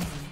slain.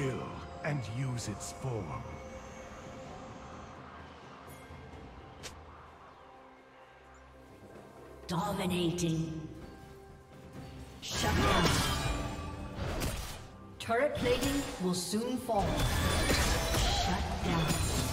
Kill and use its form. Dominating. Shut down. Turret plating will soon fall. Shut down.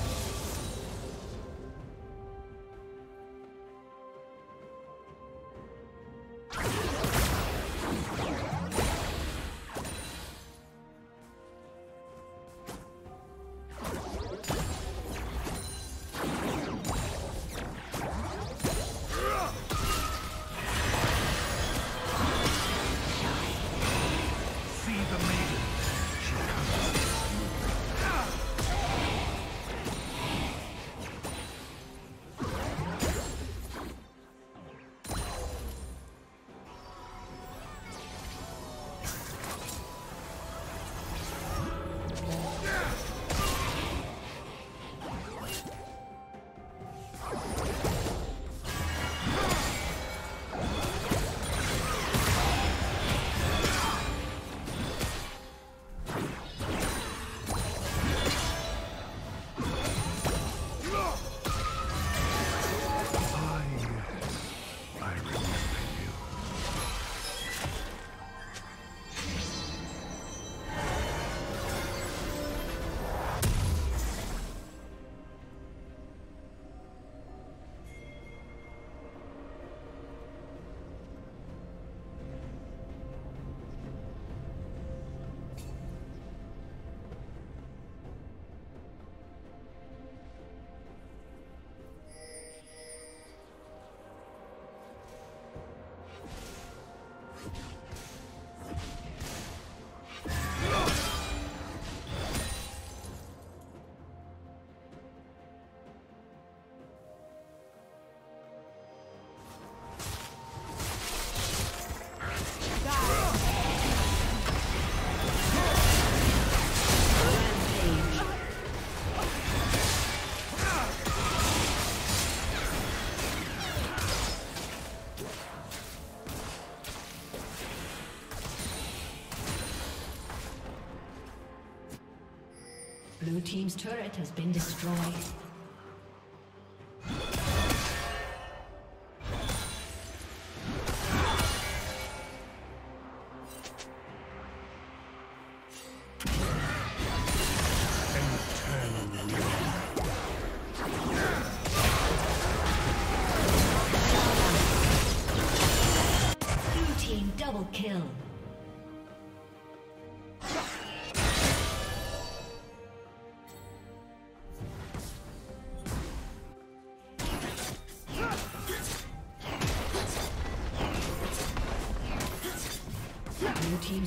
Team's turret has been destroyed. Team double kill.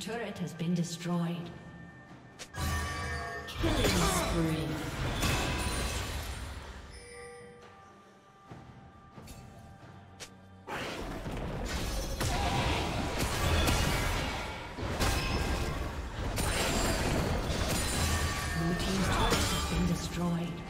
turret has been destroyed. Killing spree. Mutant has been destroyed.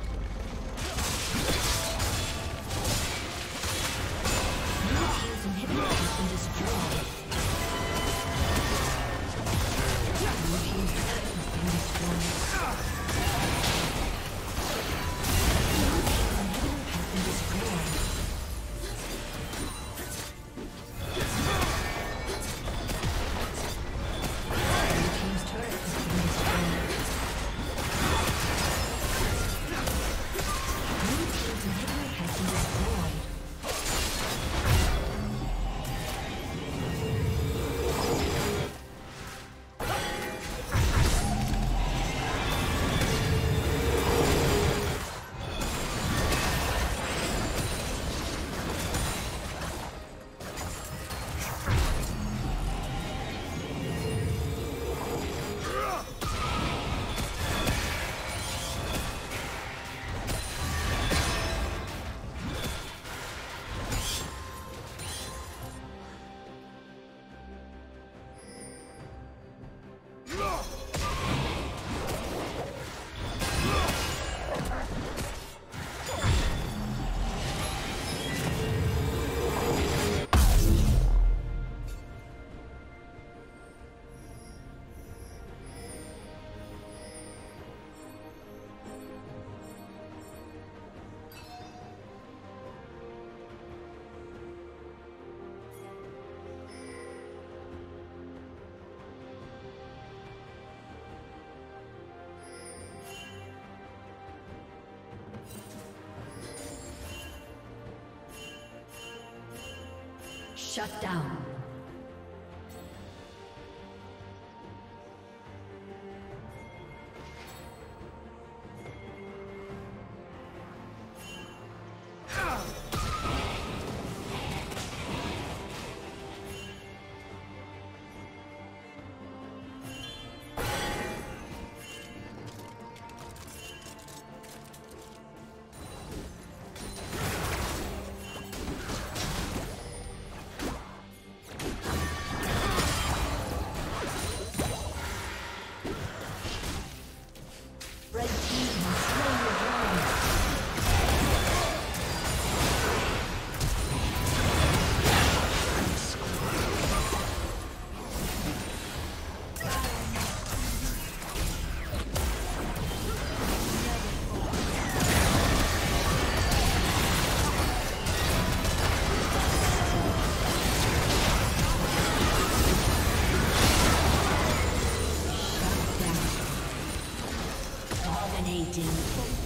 Shut down. Dominating.